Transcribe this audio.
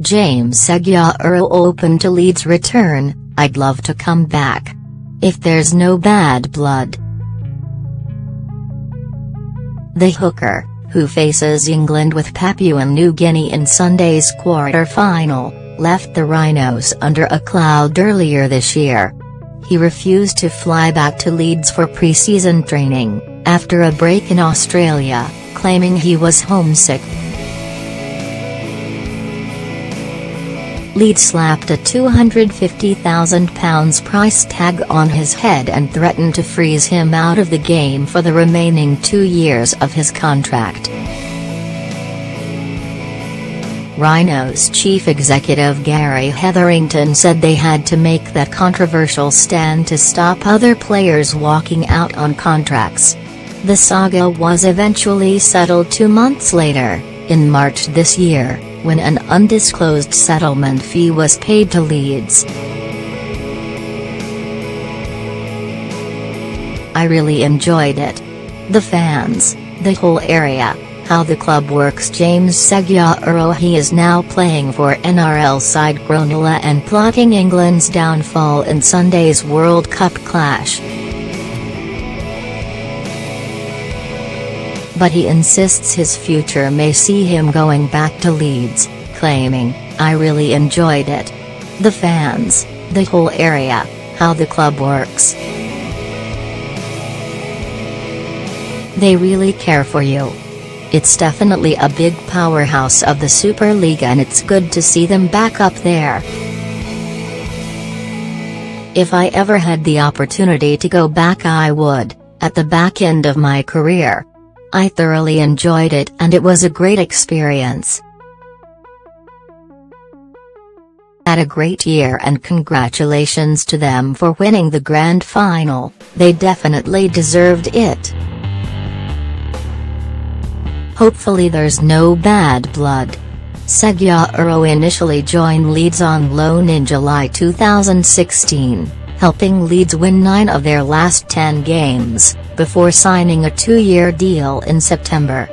James Segeyaro open to Leeds' return, I'd love to come back. If there's no bad blood. The hooker, who faces England with Papua New Guinea in Sunday's quarter-final, left the Rhinos under a cloud earlier this year. He refused to fly back to Leeds for pre-season training, after a break in Australia, claiming he was homesick. Leeds slapped a £250,000 price tag on his head and threatened to freeze him out of the game for the remaining two years of his contract. Rhinos chief executive Gary Hetherington said they had to make that controversial stand to stop other players walking out on contracts. The saga was eventually settled two months later, in March this year when an undisclosed settlement fee was paid to Leeds. I really enjoyed it. The fans, the whole area, how the club works James Segeyaro he is now playing for NRL side Cronulla and plotting England's downfall in Sunday's World Cup clash. But he insists his future may see him going back to Leeds, claiming, I really enjoyed it. The fans, the whole area, how the club works. They really care for you. It's definitely a big powerhouse of the Super League and it's good to see them back up there. If I ever had the opportunity to go back I would, at the back end of my career, I thoroughly enjoyed it and it was a great experience. Had a great year and congratulations to them for winning the grand final, they definitely deserved it. Hopefully there's no bad blood. Segeyaro initially joined Leeds on loan in July 2016, helping Leeds win nine of their last ten games before signing a two-year deal in September.